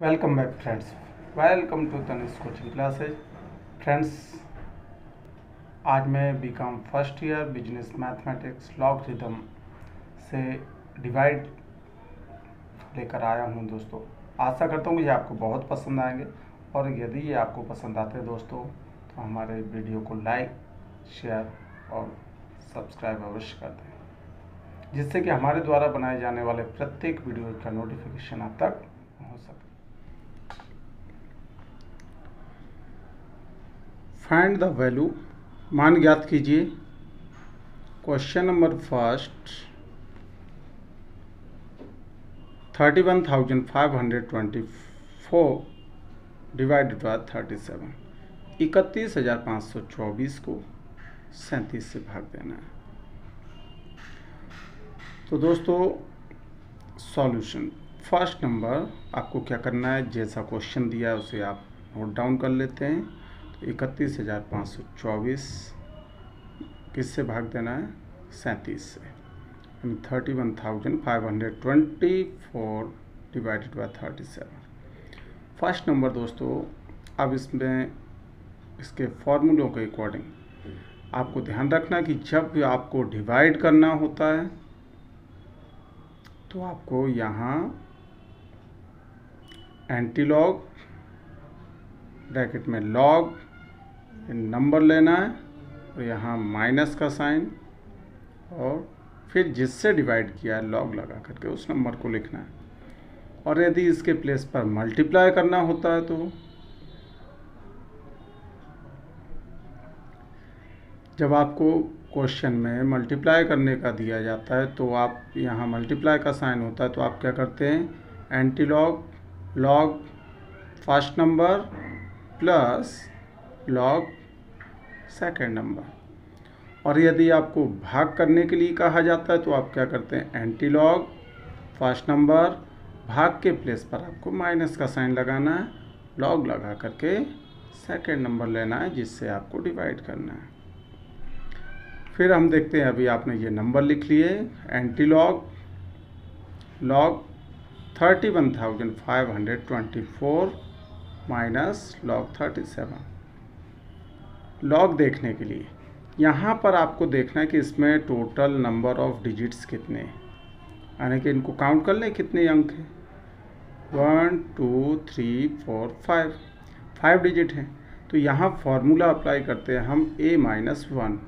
Welcome back friends welcome to Tanish coaching classes friends आज मैं B Com first year business mathematics logarithm से divide लेकर आया हूँ दोस्तों। आशा करता हूँ कि ये आपको बहुत पसंद आएँगे और यदि ये आपको पसंद आते हैं दोस्तों तो हमारे वीडियो को लाइक शेयर और सब्सक्राइब अवश्य कर दें, जिससे कि हमारे द्वारा बनाए जाने वाले प्रत्येक वीडियो का नोटिफिकेशन आप तक पहुँच सके। फाइंड द वैल्यू मान ज्ञात कीजिए। Question number first thirty one thousand five hundred twenty four divided by thirty seven इकतीस हज़ार पाँच सौ चौबीस को सैंतीस से भाग देना है। तो दोस्तों सॉल्यूशन फ़र्स्ट नंबर आपको क्या करना है, जैसा क्वेश्चन दिया है, उसे आप नोट डाउन कर लेते हैं। इकतीस हज़ार पाँच सौ चौबीस। किससे भाग देना है? सैंतीस से। यानी thirty one thousand five hundred twenty four divided by thirty seven first number दोस्तों, अब इसमें इसके फॉर्मूलों के अकॉर्डिंग आपको ध्यान रखना कि जब भी आपको डिवाइड करना होता है तो आपको यहाँ एंटीलॉग ब्रैकेट में लॉग नंबर लेना है और यहाँ माइनस का साइन और फिर जिससे डिवाइड किया है लॉग लगा करके उस नंबर को लिखना है। और यदि इसके प्लेस पर मल्टीप्लाई करना होता है तो? जब आपको क्वेश्चन में मल्टीप्लाई करने का दिया जाता है तो आप यहाँ मल्टीप्लाई का साइन होता है तो आप क्या करते हैं? Anti antilog log first number plus log second number और यदि आपको भाग करने के लिए कहा जाता है तो आप क्या करते हैं? एंटीलॉग फ़र्स्ट नंबर भाग के प्लेस पर आपको माइनस का साइन लगाना है। लॉग लगा करके सेकेंड नंबर लेना है, जिससे आपको डिवाइड करना है। फिर हम देखते हैं, अभी आपने ये नंबर लिख लिए anti log log thirty one thousand five hundred twenty four minus log thirty seven log देखने के लिए। यहाँ पर आपको देखना है कि इसमें टोटल नंबर ऑफ़ डिजिट्स कितने हैं। यानी कि इनको काउंट कर लें कितने अंक हैं। One two three four five five digit हैं। तो यहाँ फॉर्मूला अप्लाई करते हैं हम ए माइनस वन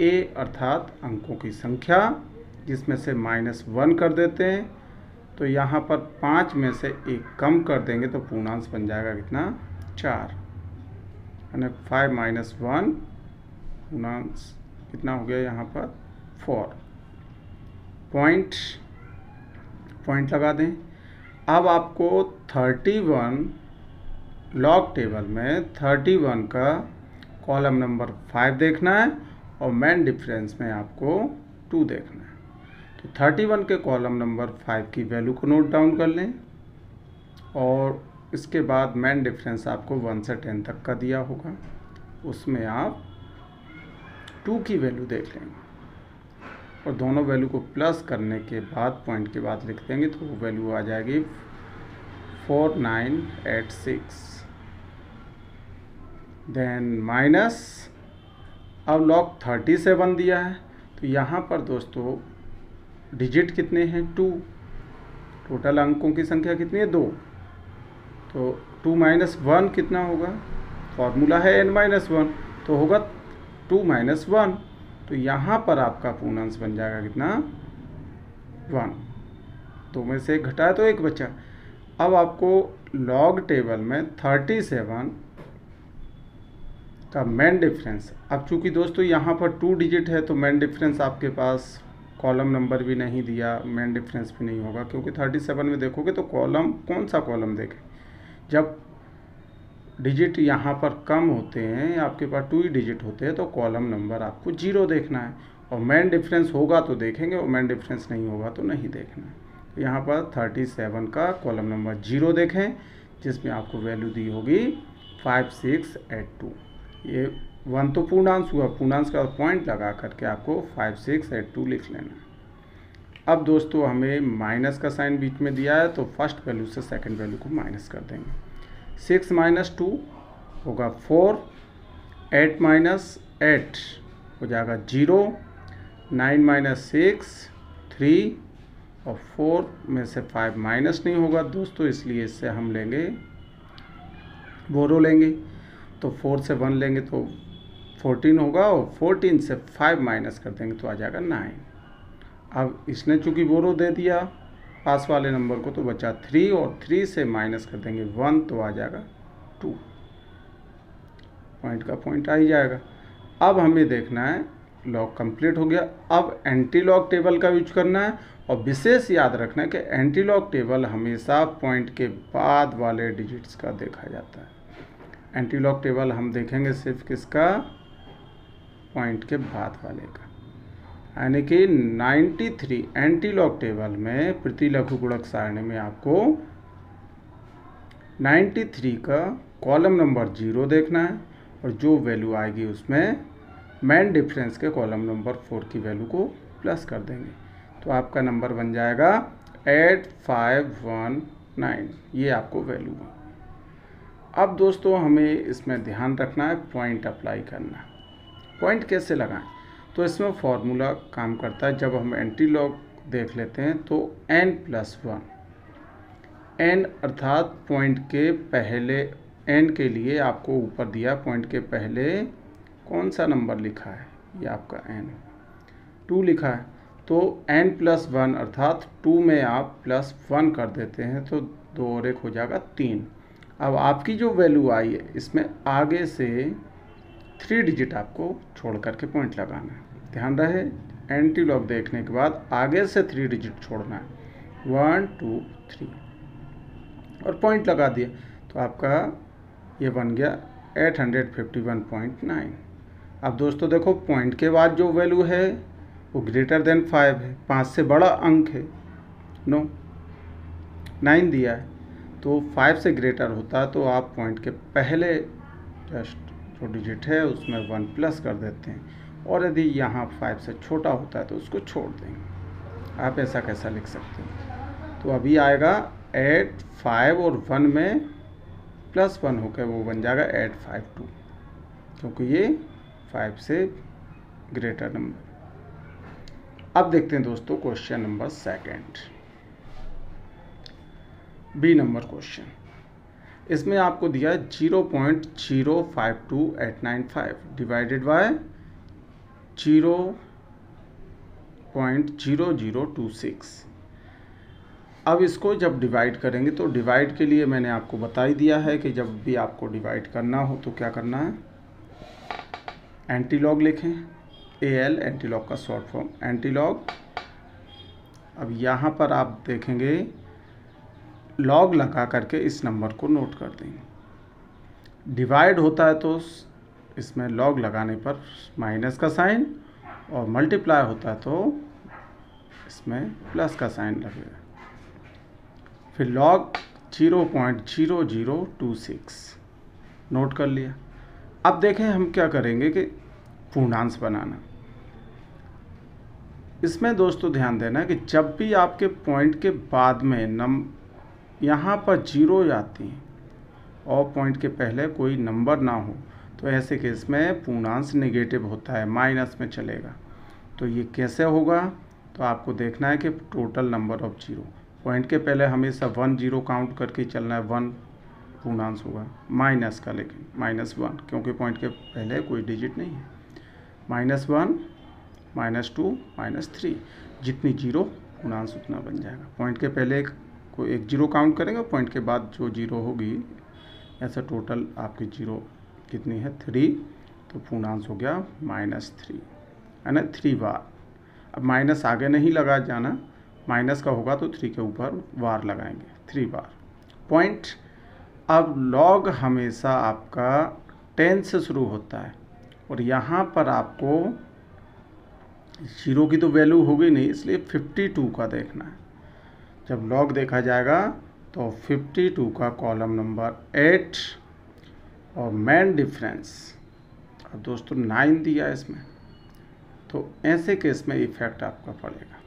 ए अर्थात अंकों की संख्या, जिसमें से माइनस वन कर देते हैं। तो यहाँ पर पाँच में से एक कम कर देंगे तो पूर्णांश बन जाएगा कितना? चार। यानी फाइव माइनस वन पूर्णांश कितना हो गया यहाँ पर? फोर पॉइंट पॉइंट लगा दें। अब आपको थर्टी वन लॉग टेबल में थर्टी वन का कॉलम नंबर फाइव देखना है और मैन डिफरेंस में आपको टू देखना है। तो थर्टी वन के कॉलम नंबर फाइव की वैल्यू को नोट डाउन कर लें और इसके बाद मेन डिफरेंस आपको वन से टेन तक का दिया होगा। उसमें आप टू की वैल्यू देख लेंगे। और दोनों वैल्यू को प्लस करने के बाद पॉइंट के बाद लिख देंगे तो वो वैल्यू आ जाएगी four nine eight six then minus अब लॉग थर्टी सेवन दिया है। तो यहाँ पर दोस्तों डिजिट कितने हैं? टू टोटल अंकों की संख्या कितनी है? दो। तो टू माइनस वन कितना होगा? फॉर्मूला है एन माइनस वन तो होगा टू माइनस वन। तो यहाँ पर आपका पूर्णांश बन जाएगा कितना? वन। दो में से एक घटाया तो एक बचा। अब आपको लॉग टेबल में थर्टी सेवन का मेन डिफरेंस अब चूँकि दोस्तों यहाँ पर टू डिजिट है तो मेन डिफरेंस आपके पास कॉलम नंबर भी नहीं दिया मेन डिफरेंस भी नहीं होगा, क्योंकि थर्टी सेवन में देखोगे तो कॉलम कौन सा कॉलम देखें? जब डिजिट यहाँ पर कम होते हैं आपके पास टू ही डिजिट होते हैं तो कॉलम नंबर आपको ज़ीरो देखना है। और मैन डिफरेंस होगा तो देखेंगे, और मैन डिफरेंस नहीं होगा तो नहीं देखना है। तो यहाँ पर थर्टी सेवन का कॉलम नंबर ज़ीरो देखें, जिसमें आपको वैल्यू दी होगी फाइव सिक्स एट टू ये वन तो पूर्णांश हुआ। पूर्णांश का पॉइंट लगा करके आपको फाइव सिक्स एट टू लिख लेना अब दोस्तों हमें माइनस का साइन बीच में दिया है तो फ़र्स्ट वैल्यू से सेकंड वैल्यू को माइनस कर देंगे। सिक्स माइनस टू होगा फोर, एट माइनस एट हो जाएगा zero, nine minus six, three और फोर में से फाइव माइनस नहीं होगा। दोस्तों इसलिए इससे हम लेंगे बोरो लेंगे तो फोर से वन लेंगे तो फोर्टीन होगा और फोर्टीन से फाइव माइनस कर देंगे तो आ जाएगा नाइन। अब इसने चूँकि बोरो दे दिया, पास वाले नंबर को तो बचा थ्री और थ्री से माइनस कर देंगे वन तो आ जाएगा टू पॉइंट का पॉइंट आ ही जाएगा। अब हमें देखना है लॉग कंप्लीट हो गया। अब एंटी लॉग टेबल का यूज़ करना है और विशेष याद रखना है कि एंटी लॉग टेबल हमेशा पॉइंट के बाद वाले डिजिट्स का देखा जाता है। एंटी लॉग टेबल हम देखेंगे सिर्फ़ किसका? पॉइंट के बाद वाले का। यानी कि 93 एंटी लॉग टेबल में प्रति लघु गुणक सारणी में आपको 93 का कॉलम नंबर ज़ीरो देखना है और जो वैल्यू आएगी उसमें मैन डिफरेंस के कॉलम नंबर फोर की वैल्यू को प्लस कर देंगे। तो आपका नंबर बन जाएगा एट फाइव वन नाइन ये आपको वैल्यू अब दोस्तों हमें इसमें ध्यान रखना है पॉइंट अप्लाई करना पॉइंट कैसे लगाएँ? तो इसमें फॉर्मूला काम करता है। जब हम एंटी लॉग देख लेते हैं तो एन प्लस वन एन अर्थात पॉइंट के पहले एन के लिए आपको ऊपर दिया पॉइंट के पहले कौन सा नंबर लिखा है? ये आपका एन टू लिखा है। तो एन प्लस वन अर्थात टू में आप प्लस वन कर देते हैं तो दो और एक हो जाएगा तीन। अब आपकी जो वैल्यू आई है, इसमें आगे से थ्री डिजिट आपको छोड़ करके पॉइंट लगाना है। ध्यान रहे एंटी लॉग देखने के बाद आगे से थ्री डिजिट छोड़ना है। One, two, three. और पॉइंट लगा दिया तो आपका ये बन गया eight hundred fifty one point nine. अब दोस्तों देखो, पॉइंट के बाद जो वैल्यू है, वो ग्रेटर देन फाइव है, पाँच से बड़ा अंक है। नो, नाइन दिया है तो फाइव से ग्रेटर होता तो आप पॉइंट के पहले जस्ट जो डिजिट है, उसमें वन प्लस कर देते हैं। और यदि यहाँ फाइव से छोटा होता है तो उसको छोड़ देंगे। आप ऐसा कैसा लिख सकते हैं? तो अभी आएगा एट फाइव और वन में प्लस वन होकर वो बन जाएगा एट फाइव टू। क्योंकि ये फाइव से ग्रेटर नंबर। अब देखते हैं दोस्तों question number second. B number question. इसमें आपको दिया है zero point zero five two eight nine five divided by zero point zero zero two six अब इसको जब डिवाइड करेंगे तो डिवाइड के लिए मैंने आपको बता ही दिया है कि जब भी आपको डिवाइड करना हो तो क्या करना है? एंटीलॉग लिखें। ए एल एंटीलॉग का शॉर्ट फॉर्म एंटीलॉग अब यहाँ पर आप देखेंगे लॉग लगा करके इस नंबर को नोट कर देंगे। डिवाइड होता है तो इसमें लॉग लगाने पर माइनस का साइन और मल्टीप्लाई होता है तो इसमें प्लस का साइन लगेगा फिर log zero point zero zero two six note कर लिया। अब देखें हम क्या करेंगे कि पूर्णांश बनाना। इसमें दोस्तों ध्यान देना कि जब भी आपके पॉइंट के बाद में नम यहाँ पर ज़ीरो जाती हैं। और पॉइंट के पहले कोई नंबर ना हो तो ऐसे केस में पूर्णांश नेगेटिव होता है माइनस में चलेगा। तो ये कैसे होगा? तो आपको देखना है कि total number of zero point के पहले हमेशा वन ज़ीरो काउंट करके चलना है वन पूर्णांश होगा। माइनस का लेकिन माइनस वन क्योंकि पॉइंट के पहले कोई डिजिट नहीं है। Minus one minus two minus three जितनी ज़ीरो पूर्णांश उतना बन जाएगा। पॉइंट के पहले एक को एक ज़ीरो काउंट करेंगे पॉइंट के बाद जो ज़ीरो होगी, ऐसा टोटल आपकी ज़ीरो कितनी है? थ्री तो पूर्णांश हो गया माइनस थ्री। है ना? थ्री बार अब माइनस आगे नहीं लगा जाना, माइनस का होगा तो थ्री के ऊपर वार लगाएँगे। थ्री बार पॉइंट, अब लॉग हमेशा आपका टेन से शुरू होता है और यहाँ पर आपको ज़ीरो की तो वैल्यू होगी नहीं, इसलिए फिफ्टी टू का देखना है। जब लॉग देखा जाएगा तो 52 का कॉलम नंबर एट और मैन डिफरेंस अब दोस्तों नाइन दिया इसमें तो ऐसे केस में इफ़ेक्ट आपका पड़ेगा।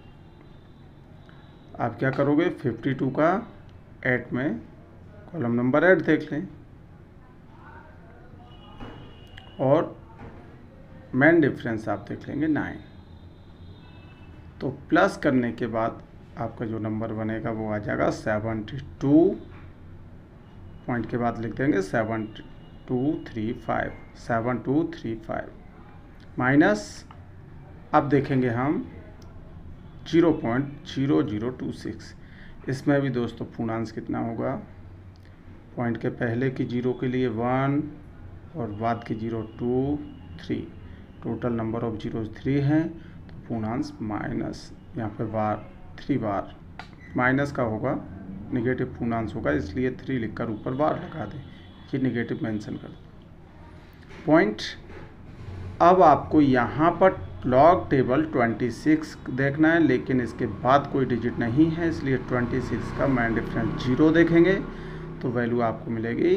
आप क्या करोगे फिफ्टी टू का एट में कॉलम नंबर एट देख लें और मेन डिफरेंस आप देख लेंगे नाइन तो प्लस करने के बाद आपका जो नंबर बनेगा वो आ जाएगा सेवेंटी टू। पॉइंट के बाद लिख देंगे seven two three five. Seven two three five. Minus, अब देखेंगे हम zero point zero zero two six. इसमें भी दोस्तों पूर्णांश कितना होगा? पॉइंट के पहले की ज़ीरो के लिए वन और बाद की zero two, three. Total number of zero three हैं तो पूर्णांश माइनस, यहाँ पे बार थ्री बार माइनस का होगा निगेटिव पूर्णांश होगा, इसलिए थ्री लिखकर ऊपर बार लगा दें। ये निगेटिव मेंशन कर पॉइंट अब आपको यहाँ पर लॉग टेबल 26 देखना है, लेकिन इसके बाद कोई डिजिट नहीं है, इसलिए 26 का मैन डिफरेंस ज़ीरो देखेंगे तो वैल्यू आपको मिलेगी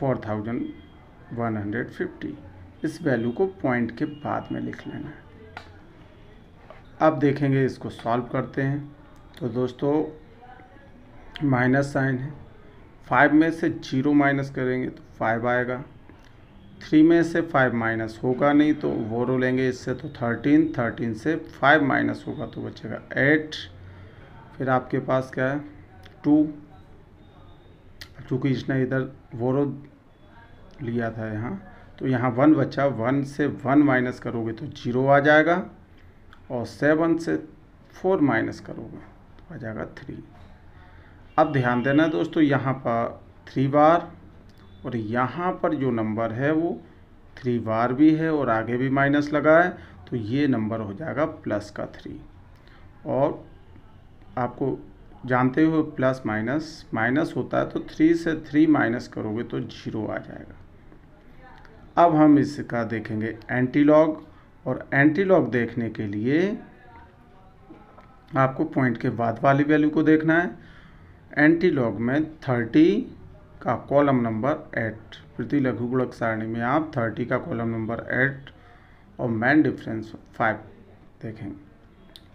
4150 इस वैल्यू को पॉइंट के बाद में लिख लेना है। अब देखेंगे इसको सॉल्व करते हैं। तो दोस्तों माइनस साइन है। फाइव में से ज़ीरो माइनस करेंगे तो फाइव आएगा। थ्री में से फाइव माइनस होगा नहीं तो वो लेंगे इससे तो थर्टीन थर्टीन से फाइव माइनस होगा तो बचेगा एट फिर आपके पास क्या है? टू चूँकि इसने इधर वो रो लिया था यहाँ तो यहाँ वन बचा। वन से वन माइनस करोगे तो ज़ीरो आ जाएगा। और सेवन से फोर माइनस करोगे तो आ जाएगा थ्री। अब ध्यान देना दोस्तों, यहाँ पर थ्री बार, और यहाँ पर जो नंबर है वो थ्री बार भी है और आगे भी माइनस लगा है तो ये नंबर हो जाएगा प्लस का थ्री। और आपको जानते हो प्लस माइनस माइनस होता है तो थ्री से थ्री माइनस करोगे तो ज़ीरो आ जाएगा। अब हम इसका देखेंगे एंटीलॉग। और एंटीलॉग देखने के लिए आपको पॉइंट के बाद वाली वैल्यू को देखना है। एंटीलॉग में थर्टी का कॉलम नंबर एट प्रति लघु गुणक सारणी में आप थर्टी का कॉलम नंबर एट और मैन डिफरेंस फाइव देखेंगे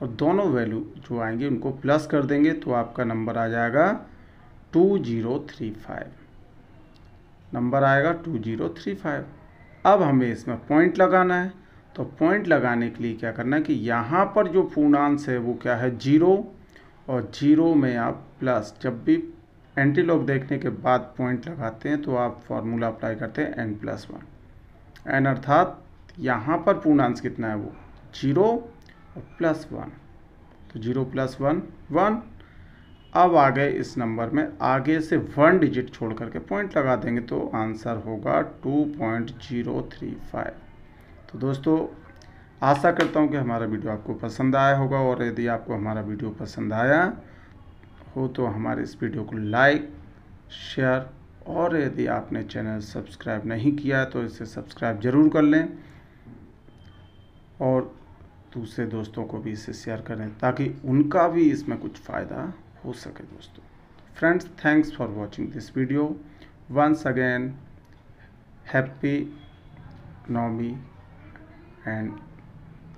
और दोनों वैल्यू जो आएँगे उनको प्लस कर देंगे तो आपका नंबर आ जाएगा two zero three five number आएगा टू ज़ीरो थ्री फाइव अब हमें इसमें पॉइंट लगाना है। तो पॉइंट लगाने के लिए क्या करना है कि यहाँ पर जो पूर्णांश है वो क्या है? ज़ीरो और ज़ीरो में आप प्लस जब भी एंटीलॉग देखने के बाद पॉइंट लगाते हैं तो आप फॉर्मूला अप्लाई करते हैं एन प्लस वन एन अर्थात यहाँ पर पूर्णांश कितना है वो? ज़ीरो और प्लस वन तो ज़ीरो प्लस वन वन अब आ गए इस नंबर में। आगे से वन डिजिट छोड़ करके पॉइंट लगा देंगे तो आंसर होगा two point zero three five तो दोस्तों, आशा करता हूँ कि हमारा वीडियो आपको पसंद आया होगा और यदि आपको हमारा वीडियो पसंद आया हो तो हमारे इस वीडियो को लाइक, शेयर और यदि आपने चैनल सब्सक्राइब नहीं किया तो इसे सब्सक्राइब ज़रूर कर लें और दूसरे दोस्तों को भी इसे शेयर करें ताकि उनका भी इसमें कुछ फ़ायदा हो सके दोस्तों। Friends thanks for watching this video once again happy and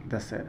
that's it.